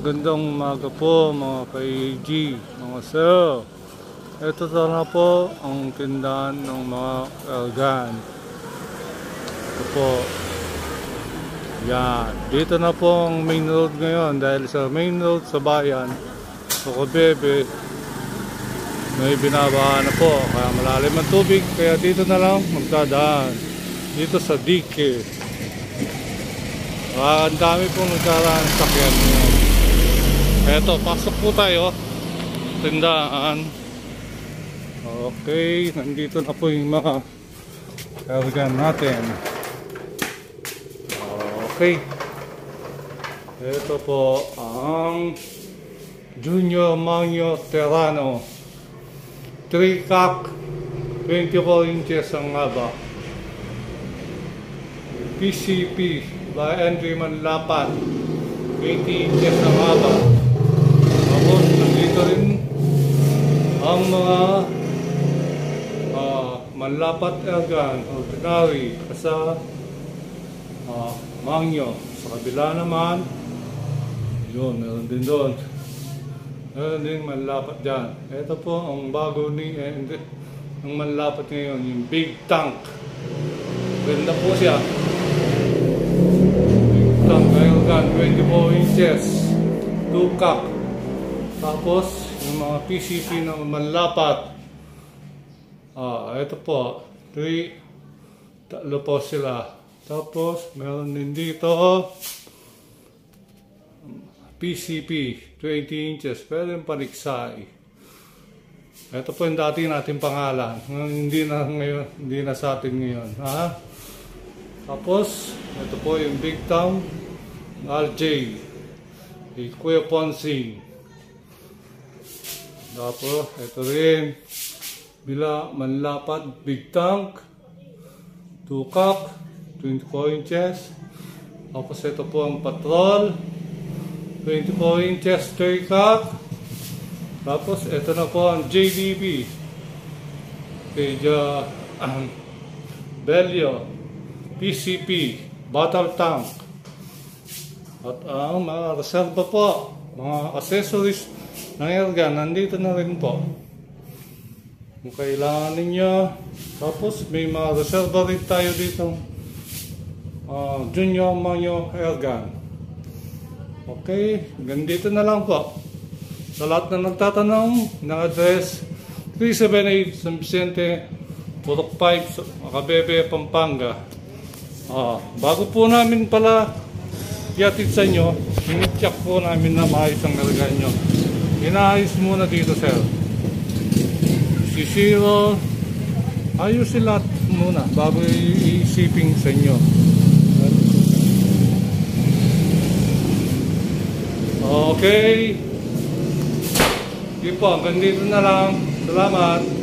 Gandang umaga po mga ka-AG, mga sir. Ito sana po ang tindahan ng mga organ. Ito po. Yan. Dito na po ang main road ngayon dahil sa main road sa bayan, sa Kabebe, may binabaha na po. Kaya malalim ang tubig. Kaya dito na lang magdadaan. Dito sa Dike. Ah, ang dami pong nagkaraan sa sakyan ngayon. Eto, pasok po tayo. Tindahan. Okay, nandito na po yung mga organ natin. Okay. Ito po ang Junior Magno Terrano. 3 cock, 24 inches ang haba. PCP by Andrew Manlapat, 20 inches ang haba. Tapos, nandito rin ang mga uh, manlapat organ, ordinary, sa uh, mangyo. Sa kabila naman, yun, meron din doon. Meron din manlapat dyan. Ito po ang bago ni, eh, hindi, ang manlapat ngayon, yung big tank. Ganda po siya. Big tank, organ, 24 inches, 2 cup. Tapos, yung mga PCP na manlapat. Ah, ito po. 3. Tatlo po sila. Tapos, meron din dito. PCP. 20 inches. Pero yung paniksay. Ito po yung dati nating pangalan. Hindi na ngayon, hindi na sa atin ngayon. Ha? Tapos, ito po yung Big Town RJ. Kay Kuya Ponsing. Tapos, ito rin. Bila manlapat, big tank. 2 cup, 24 inches. Tapos, ito po ang patrol. 24 inches, 3 cup. Tapos, ito na po ang JDB. Kay uh, Belio. PCP. Battle tank. At ang mga reserva po. Mga accessories ng airgun, nandito na rin po. Kung kailangan ninyo. Tapos may mga reserva rin tayo dito. Uh, junior Manyo airgun. Okay, ganito na lang po. Sa lahat na nagtatanong, ng address 378 San Vicente, Purok 5, Makabebe, Pampanga. Uh, bago po namin pala yatid sa inyo, inityak po namin na maayos ang nalagay nyo. Inaayos muna dito, sir. Si Zero, ayos sila muna bago i-shipping sa inyo. Okay. Sige po, hanggang dito na lang. Salamat.